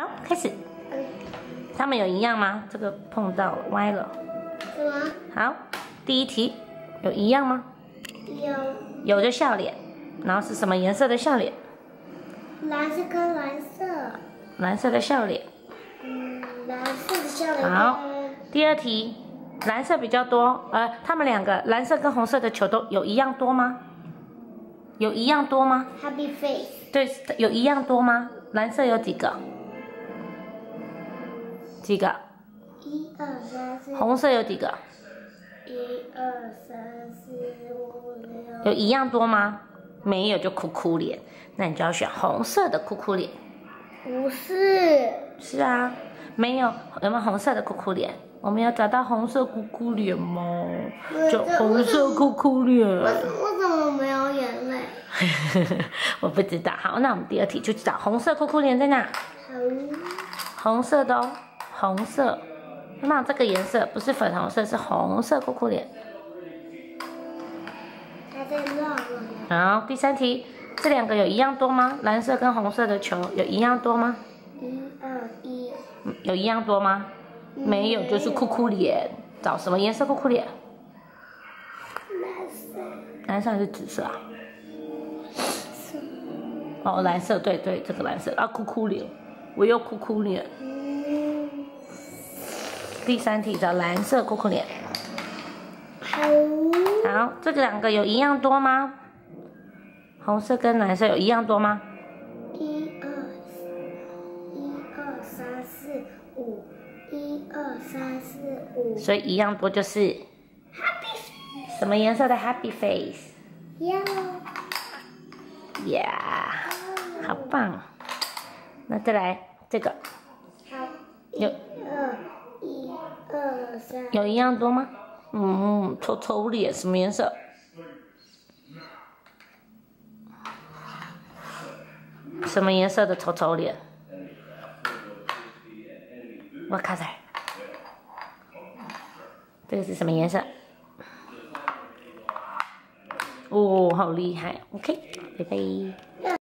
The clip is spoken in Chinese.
好，开始。他们有一样吗？这个碰到了歪了。什么？好，第一题有一样吗？有有就笑脸，然后是什么颜色的笑脸？蓝色跟蓝色，蓝色的笑脸。嗯，蓝色的笑脸好第二题，蓝色比较多，呃，他们两个蓝色跟红色的球都有一样多吗？有一样多吗？Happy Face，对，有一样多吗？蓝色有几个？几个？一二三四，红色有几个？一二三四五六，有一样多吗？没有就哭哭脸，那你就要选红色的哭哭脸。不是，是啊，没有有没有红色的哭哭脸？我们要找到红色哭哭脸吗？就红色哭哭脸。为为什么没有眼泪？我不知道。好，那我们第二题就找红色哭哭脸在哪？红，红色的哦，红色。那这个颜色不是粉红色，是红色酷酷脸。它在乱了。好，第三题，这两个有一样多吗？蓝色跟红色的球有一样多吗？一二一，嗯有一样多吗？没有，就是酷酷脸。找什么颜色酷酷脸？蓝色，蓝色还是紫色啊？哦，蓝色，对对，这个蓝色啊，酷酷脸，我又酷酷脸。嗯，第三题找蓝色哭哭脸。红，好，这个两个有一样多吗？红色跟蓝色有一样多吗？一二一二三四五，一二三四五所以一样多就是，Happy 什么颜色的 Happy Face？Yellow，Yeah，好棒。那再来这个好，有二有一样多吗？嗯，丑丑脸什么颜色？什么颜色的丑丑脸？我看看，这个是什么颜色？哦，好厉害！OK，拜拜。